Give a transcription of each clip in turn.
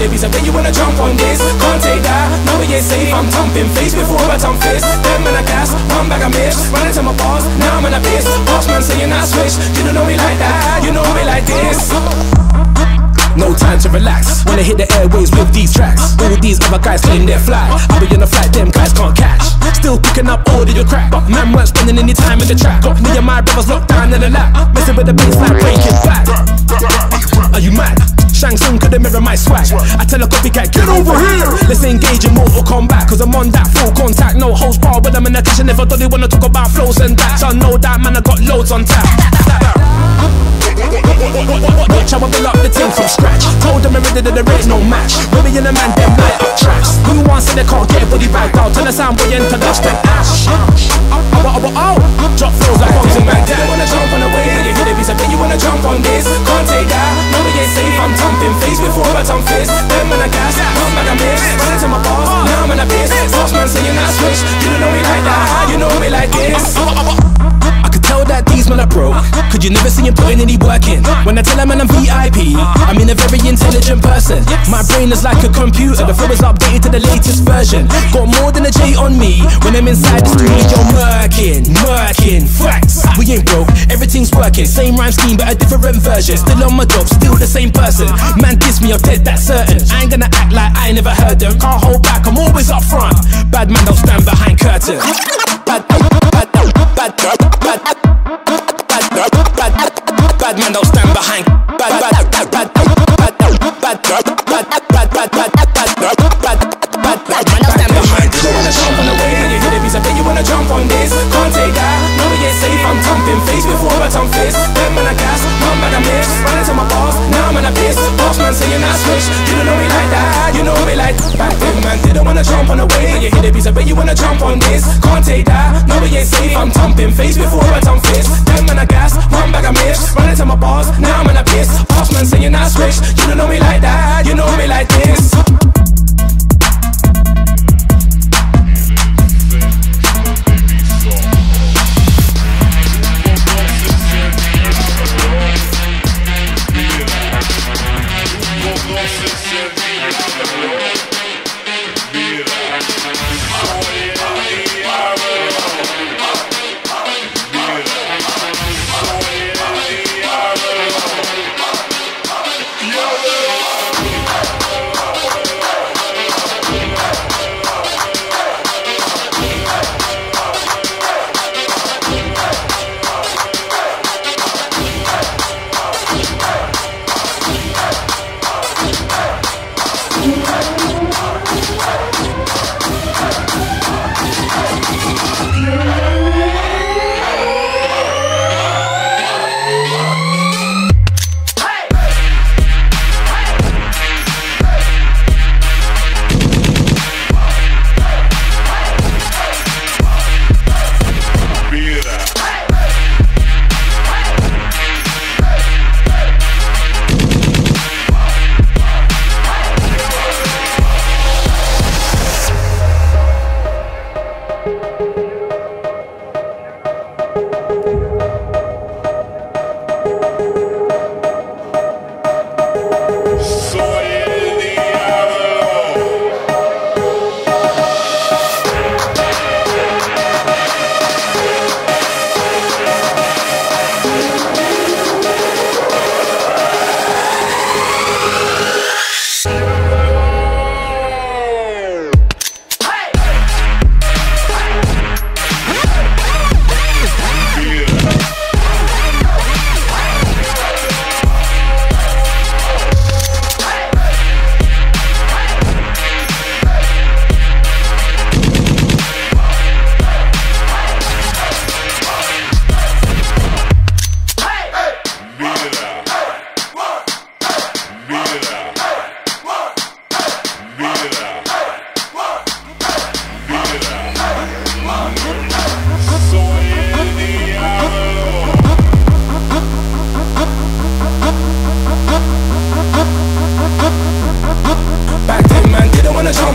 you hear the beats, I bet you wanna jump on this. Can't take that, no we ain't safe. I'm thumping face before I thump fist. Them man I gas, one bag of mix. Run into my balls, now I'm in a piss. Boss man saying I switch, you don't know me like that, you know me like this. No time to relax when I hit the airways with these tracks. All these other guys claim they're fly. I'll be on a flight, them guys can't catch. Still picking up all of your crap, man weren't spending any time in the track. Got me and my brothers locked down in the lap, messing with the baseline, breaking back. Are you mad? Shang Tsung couldn't mirror my swag. I tell a copycat, get over here. Let's engage in Mortal Kombat, cause I'm on that full contact. No host bar with them in the kitchen. If I thought they wanna talk about flows and that, so I know that man, I got loads on tap. Watch how I build up the team from scratch. Told them already that there is no match. Ruby and the man, them light up tracks. Who wants say they can't get body back out? Tell the sound boy into dust and ash. Oh, oh, oh, oh. Drop flows like bombs back down. wanna jump on the way, you hear the beats, I bet you wanna jump on this. Can't take that, no we ain't safe. I'm thumping face before I thump fist. Them man I gas, one bag of mix. Run into my boss, now I'm in a piss. Boss man saying I switch, you don't know me like that, you know me like this. That these men are broke. Could you never see him putting any work in? When I tell them I'm VIP, I mean a very intelligent person. My brain is like a computer, the flow is updated to the latest version. Got more than a J on me when I'm inside the studio. Murking, murking, facts. We ain't broke, everything's working. Same rhyme scheme, but a different version. Still on my job, still the same person. Man diss me, I'm dead, that's certain. I ain't gonna act like I ain't never heard them. Can't hold back, I'm always up front. Bad man don't stand behind curtains. Bad, bad, bad, bad, bad, bad, didn't wanna jump on the way, you hit the beats, I bet you wanna jump on this. Can't take that, no we ain't safe. I'm thumping face before I thump fist. Them man I gas, run back of mix. Run into my boss, now I'm in a piss. Boss man saying I switch, you don't know me like that, you know me like this.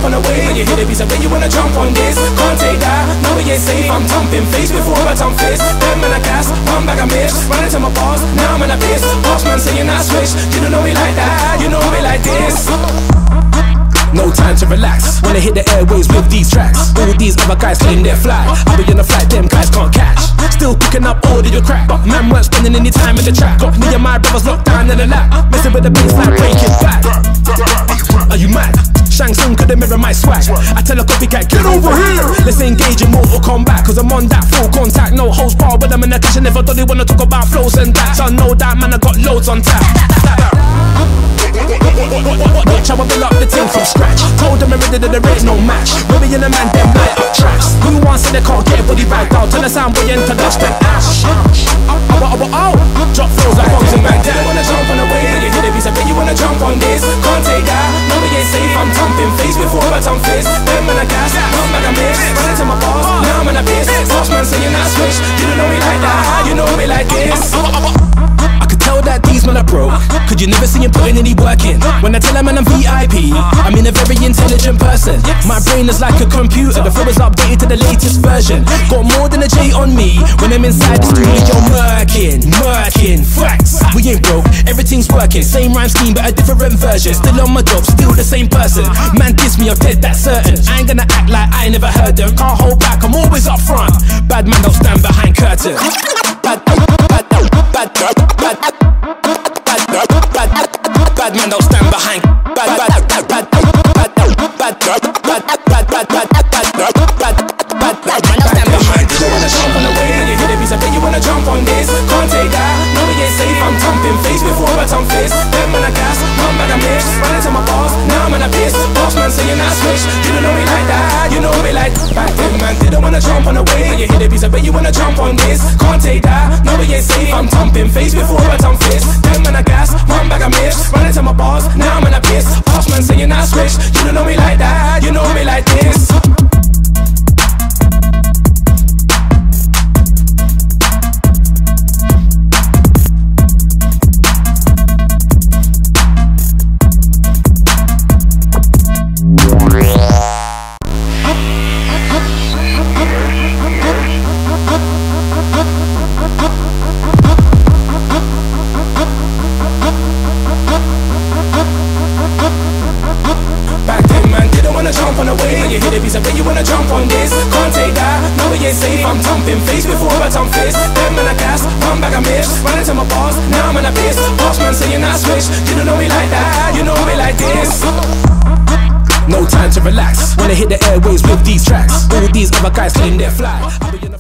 On the way. When you hear the beats, I bet you wanna jump on this. Can't take that, no we ain't safe. I'm thumping face before I thump fist. Them man I gas, one bag of mix. Run into my boss, now I'm in a piss. Boss man saying I switch. You don't know me like that, you know me like this. no time to relax. when I hit the airways with these tracks. All these other guys claim they're fly. I'll be on a flight, them guys can't catch. Still cooking up all of your crap, but man weren't spending any time in the trap. Got me and my brothers locked down in the lap, messing with the baseline, breaking back. Are you mad? Shang Tsung couldn't mirror my swag. I tell a copycat, get over here. Let's engage in Mortal Kombat, cause I'm on that full contact. No host bar, but I'm in the cash and never thought they wanna talk about flows and that. So I know that man, I got loads on tap. Watch how I build up the team from scratch. Told them already that there is no match. Willie and the man, them light up tracks. Who wants it, they can't get a body back out. Tell the sound boy into dust and ash. Putting any work in? When I tell them man I'm VIP, I mean a very intelligent person. My brain is like a computer, the flow is updated to the latest version. Got more than a J on me when I'm inside the studio murking, murking. Facts, we ain't broke, everything's working. Same rhyme scheme, but a different version. Still on my job, still the same person. Man diss me, I'm dead, that's certain. I ain't gonna act like I never heard them. Can't hold back, I'm always You wanna jump on the way, you hit a piece, I bet you wanna jump on this. Can't take that, no we ain't safe. I'm thumping face before I thump fist. Then when I gas, one bag of mix, run into my boss. Now I'm in a piss. Boss man saying I switch. You don't know me like that, you know me like back then man didn't wanna jump on the way. You hit a piece, I bet you wanna jump on this. Can't take that, no we ain't safe. I'm thumping face before I thump fist. Then when I gas, one bag of mix, run into my boss. Now I'm in a piss. Boss man saying I switch. You don't know me like that, you know me like this. Safe. faced before, thumping face before I thump fist. Then when I gas, one bag of mix, run into my boss. Now I'm in a piss. Boss man saying I switch. You don't know me like that, you know me like this. No time to relax when I hit the airways with these tracks. All these other guys claim fly. Be in a-